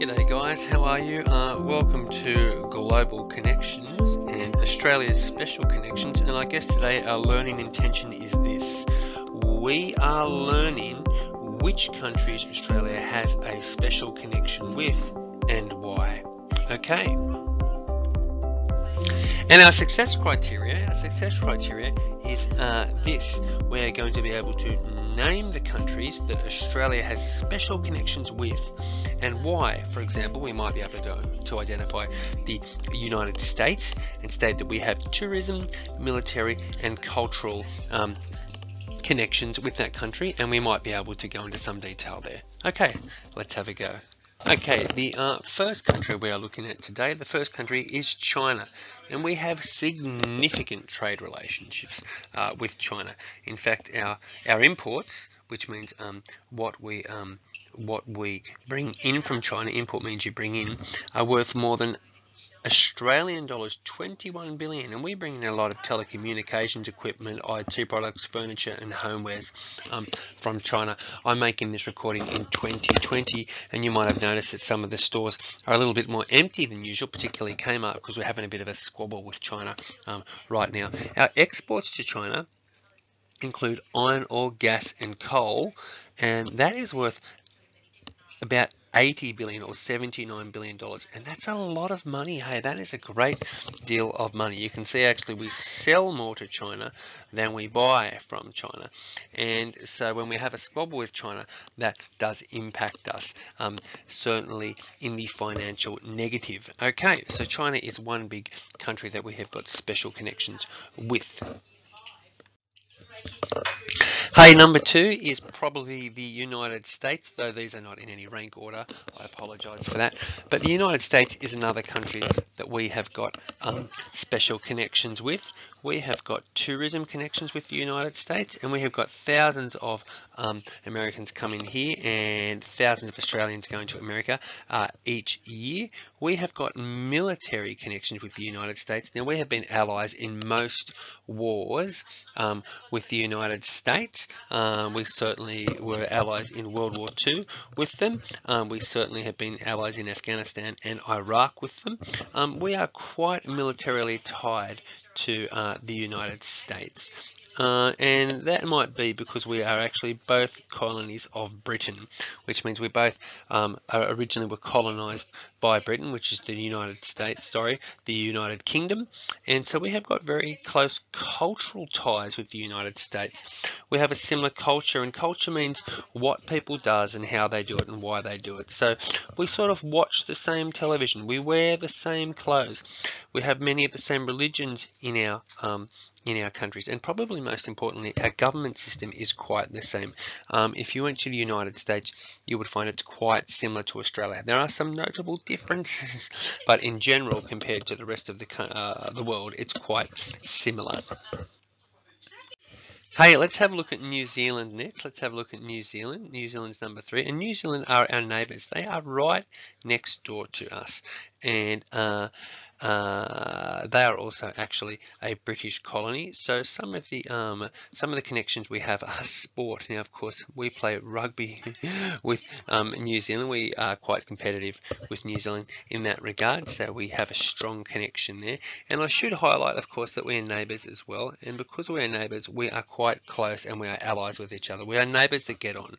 G'day guys, how are you? Uh, welcome to Global Connections and Australia's Special Connections and I guess today our learning intention is this. We are learning which countries Australia has a special connection with and why. Okay. And our success criteria, our success criteria is uh, this. We're going to be able to name the countries that Australia has special connections with and why. For example, we might be able to, to identify the United States and state that we have tourism, military, and cultural um, connections with that country, and we might be able to go into some detail there. Okay, let's have a go. Okay, the uh, first country we are looking at today, the first country is China, and we have significant trade relationships uh, with China. In fact, our our imports, which means um, what we um, what we bring in from China, import means you bring in, are worth more than Australian dollars 21 billion and we bring in a lot of telecommunications equipment, IT products, furniture and homewares um, from China. I'm making this recording in 2020 and you might have noticed that some of the stores are a little bit more empty than usual, particularly Kmart because we're having a bit of a squabble with China um, right now. Our exports to China include iron ore, gas and coal and that is worth about 80 billion or 79 billion dollars and that's a lot of money. Hey that is a great deal of money. You can see actually we sell more to China than we buy from China. And so when we have a squabble with China that does impact us um, certainly in the financial negative. Okay so China is one big country that we have got special connections with Hey, number two is probably the United States, though these are not in any rank order. I apologize for that. But the United States is another country that we have got um, special connections with. We have got tourism connections with the United States, and we have got thousands of um, Americans coming here and thousands of Australians going to America uh, each year. We have got military connections with the United States. Now, we have been allies in most wars um, with the United States. Um, we certainly were allies in World War II with them. Um, we certainly have been allies in Afghanistan and Iraq with them. Um, we are quite militarily tied to uh, the United States. Uh, and that might be because we are actually both colonies of Britain, which means we both um, originally were colonized by Britain, which is the United States, sorry, the United Kingdom. And so we have got very close cultural ties with the United States. We have a similar culture, and culture means what people does and how they do it and why they do it. So we sort of watch the same television. We wear the same clothes. We have many of the same religions in our um, in our countries, and probably most importantly, our government system is quite the same. Um, if you went to the United States, you would find it's quite similar to Australia. There are some notable differences, but in general, compared to the rest of the uh, the world, it's quite similar. Hey, let's have a look at New Zealand next. Let's have a look at New Zealand. New Zealand's number three. And New Zealand are our neighbours. They are right next door to us. And uh, uh, they are also actually a British colony. So some of the um, some of the connections we have are sport. Now, of course, we play rugby with um, New Zealand. We are quite competitive with New Zealand in that regard. So we have a strong connection there. And I should highlight, of course, that we are neighbours as well. And because we are neighbours, we are quite close and we are allies with each other. We are neighbours that get on.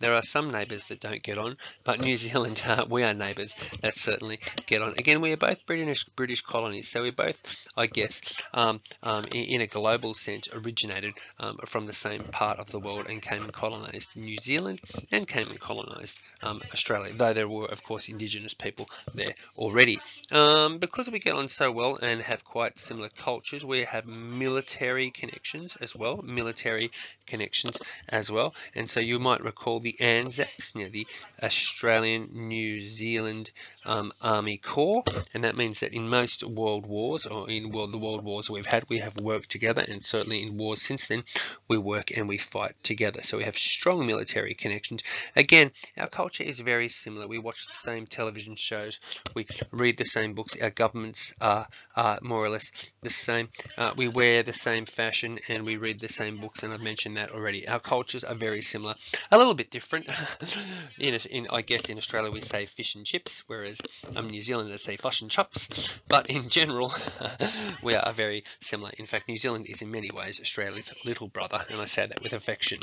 There are some neighbours that don't get on, but New Zealand, uh, we are neighbours that certainly get on. Again, we are both British British colonies. So we both, I guess, um, um, in, in, a global sense, originated um, from the same part of the world and came and colonised New Zealand and came and colonised um, Australia, though there were, of course, indigenous people there already. Um, because we get on so well and have quite similar cultures, we have military connections as well, military connections as well. And so you might recall the ANZACs, you know, the Australian New Zealand um, Army Corps, and that means that in most world wars or in world, the world wars we've had, we have worked together and certainly in wars since then, we work and we fight together. So we have strong military connections. Again, our culture is very similar. We watch the same television shows, we read the same books, our governments are, are more or less the same. Uh, we wear the same fashion and we read the same books and I've mentioned that already. Our cultures are very similar, a little bit different. in, in, I guess in Australia we say fish and chips, whereas um, New Zealanders say fish and chops. But in general, we are very similar. In fact, New Zealand is in many ways Australia's little brother, and I say that with affection.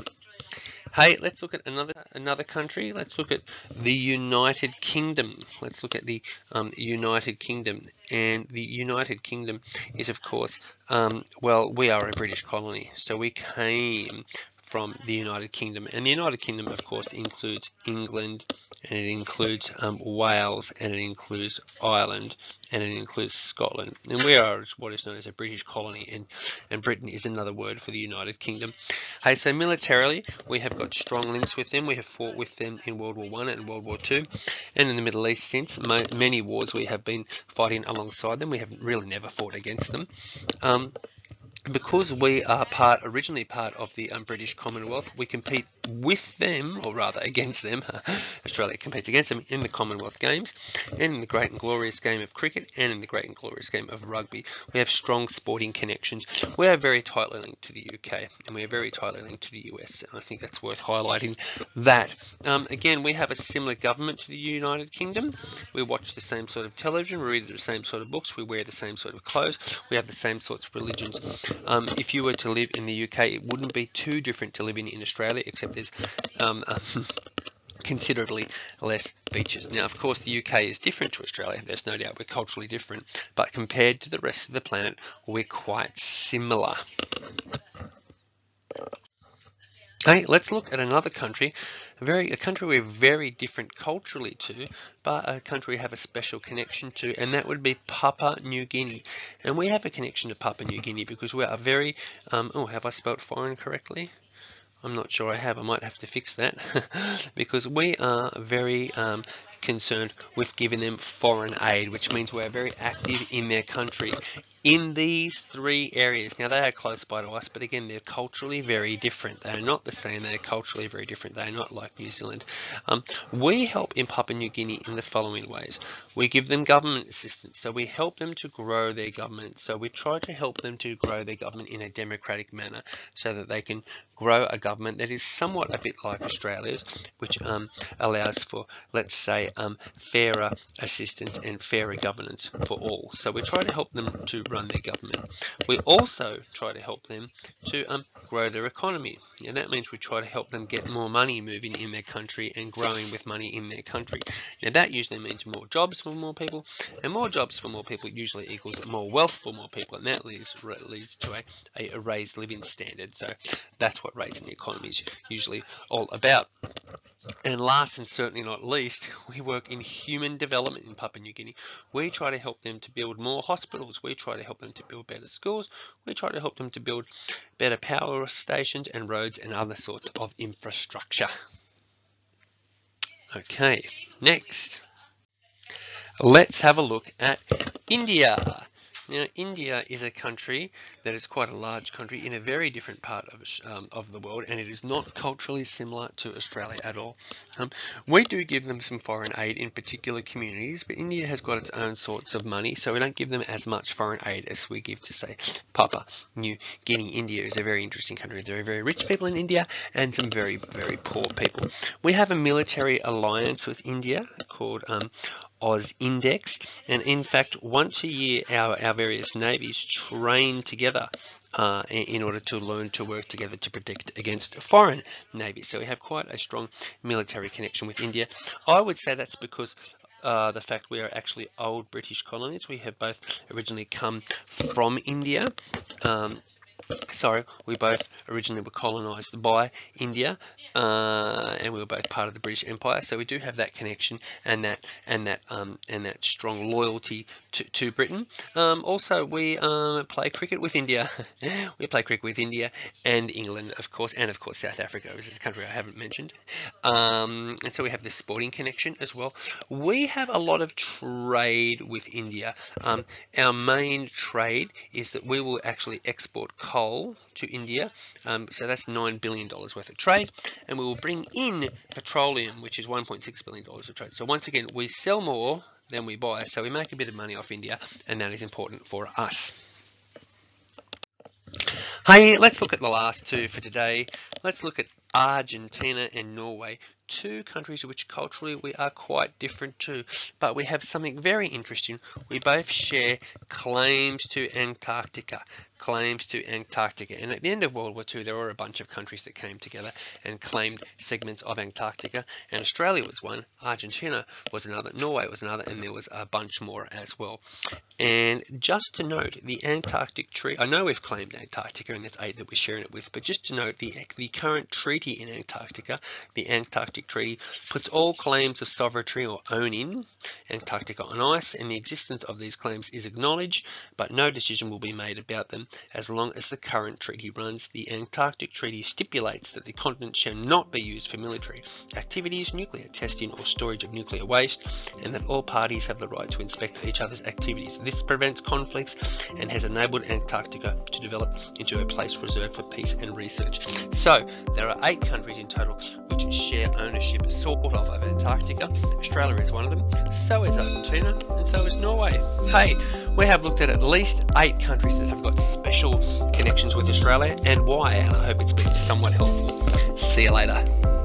Hey, let's look at another another country. Let's look at the United Kingdom. Let's look at the um, United Kingdom. And the United Kingdom is, of course, um, well, we are a British colony. So we came from the United Kingdom. And the United Kingdom, of course, includes England, and it includes um, Wales, and it includes Ireland, and it includes Scotland. And we are what is known as a British colony, and, and Britain is another word for the United Kingdom. Hey, so militarily, we have got strong links with them. We have fought with them in World War One and World War Two, and in the Middle East since. Many wars we have been fighting alongside them. We have really never fought against them. Um, because we are part originally part of the um, British Commonwealth, we compete with them, or rather against them. Australia competes against them in the Commonwealth Games, and in the great and glorious game of cricket, and in the great and glorious game of rugby. We have strong sporting connections. We are very tightly linked to the UK, and we are very tightly linked to the US. And I think that's worth highlighting. That um, again, we have a similar government to the United Kingdom. We watch the same sort of television, we read the same sort of books, we wear the same sort of clothes, we have the same sorts of religions. Um, if you were to live in the UK, it wouldn't be too different to living in Australia, except there's um, considerably less beaches. Now, of course, the UK is different to Australia. There's no doubt we're culturally different, but compared to the rest of the planet, we're quite similar. Okay, let's look at another country a very a country we're very different culturally to, but a country we have a special connection to, and that would be Papua New Guinea. And we have a connection to Papua New Guinea because we are very, um, oh, have I spelled foreign correctly? I'm not sure I have. I might have to fix that because we are very um, concerned with giving them foreign aid, which means we're very active in their country in these three areas. Now they are close by to us, but again they're culturally very different. They are not the same. They are culturally very different. They are not like New Zealand. Um, we help in Papua New Guinea in the following ways. We give them government assistance, so we help them to grow their government. So we try to help them to grow their government in a democratic manner, so that they can grow a government that is somewhat a bit like Australia's, which um, allows for, let's say, um, fairer assistance and fairer governance for all. So we try to help them to run their government. We also try to help them to um, grow their economy. And that means we try to help them get more money moving in their country and growing with money in their country. Now that usually means more jobs for more people, and more jobs for more people usually equals more wealth for more people, and that leads, leads to a, a raised living standard. So that's what raising the economy is usually all about. And last and certainly not least, we work in human development in Papua New Guinea. We try to help them to build more hospitals. We try to help them to build better schools. We try to help them to build better power stations and roads and other sorts of infrastructure. Okay, next. Let's have a look at India. Now, India is a country that is quite a large country in a very different part of, um, of the world, and it is not culturally similar to Australia at all. Um, we do give them some foreign aid in particular communities, but India has got its own sorts of money, so we don't give them as much foreign aid as we give to, say, Papua New Guinea. India is a very interesting country. There are very rich people in India and some very, very poor people. We have a military alliance with India called um, AUSINDEX. And in fact, once a year, our, our various navies train together uh, in order to learn to work together to protect against foreign navies. So we have quite a strong military connection with India. I would say that's because uh, the fact we are actually old British colonies. We have both originally come from India. Um, sorry, we both originally were colonised by India, uh, and we were both part of the British Empire. So we do have that connection and that and that um, and that strong loyalty to, to Britain. Um, also, we um, play cricket with India. we play cricket with India and England, of course, and of course South Africa, which is a country I haven't mentioned. Um, and so we have this sporting connection as well. We have a lot of trade with India. Um, our main trade is that we will actually export coal to India. Um, so that's $9 billion worth of trade. And we will bring in petroleum, which is $1.6 billion of trade. So once again, we sell more than we buy. So we make a bit of money off India, and that is important for us. Hey, let's look at the last two for today. Let's look at Argentina and Norway, two countries which culturally we are quite different to, but we have something very interesting. We both share claims to Antarctica, claims to Antarctica. And at the end of World War II, there were a bunch of countries that came together and claimed segments of Antarctica. And Australia was one, Argentina was another, Norway was another, and there was a bunch more as well. And just to note, the Antarctic Treaty, I know we've claimed Antarctica, and there's eight that we're sharing it with, but just to note, the, the current treaty in Antarctica, the Antarctic Antarctic Treaty puts all claims of sovereignty or owning Antarctica on ice, and the existence of these claims is acknowledged, but no decision will be made about them as long as the current treaty runs. The Antarctic Treaty stipulates that the continent shall not be used for military activities, nuclear testing, or storage of nuclear waste, and that all parties have the right to inspect each other's activities. This prevents conflicts and has enabled Antarctica to develop into a place reserved for peace and research. So, there are eight countries in total which share ownership sort of of Antarctica. Australia is one of them, so is Argentina, and so is Norway. Hey, we have looked at at least eight countries that have got special connections with Australia and why, and I hope it's been somewhat helpful. See you later.